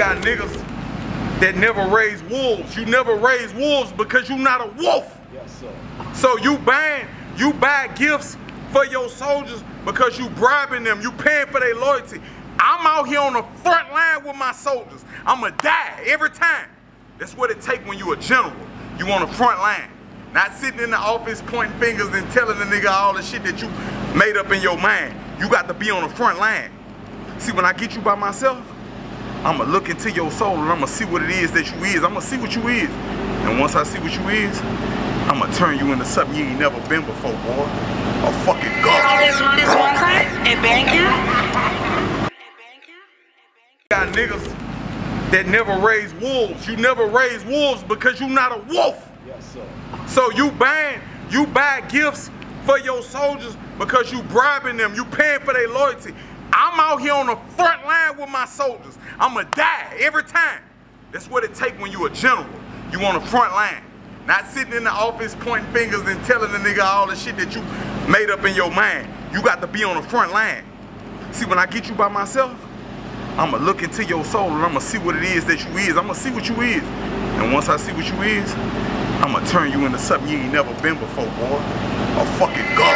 got niggas that never raise wolves. You never raise wolves because you not a wolf. Yes, sir. So you buying, you buy gifts for your soldiers because you bribing them. You paying for their loyalty. I'm out here on the front line with my soldiers. I'ma die every time. That's what it take when you a general. You on the front line. Not sitting in the office pointing fingers and telling the nigga all the shit that you made up in your mind. You got to be on the front line. See, when I get you by myself, I'ma look into your soul and I'ma see what it is that you is. I'ma see what you is. And once I see what you is, I'ma turn you into something you ain't never been before, boy. A fucking god. This, this one time in Bandcamp. got niggas that never raise wolves. You never raise wolves because you not a wolf. Yes, sir. So you buying, you buy gifts for your soldiers because you bribing them. You paying for their loyalty. I'm out here on the front line with my soldiers. I'ma die every time. That's what it take when you a general. You on the front line. Not sitting in the office pointing fingers and telling the nigga all the shit that you made up in your mind. You got to be on the front line. See, when I get you by myself, I'ma look into your soul and I'ma see what it is that you is. I'ma see what you is. And once I see what you is, I'ma turn you into something you ain't never been before, boy. A fucking god.